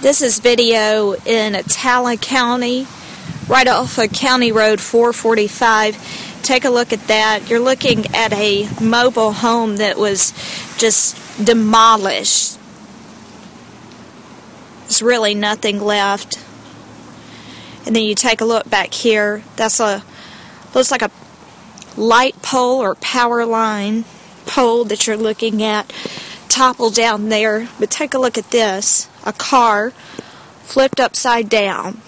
This is video in Attala County, right off of County Road 445. Take a look at that. You're looking at a mobile home that was just demolished. There's really nothing left. And then you take a look back here. That's a looks like a light pole or power line pole that you're looking at toppled down there. But take a look at this a car flipped upside down.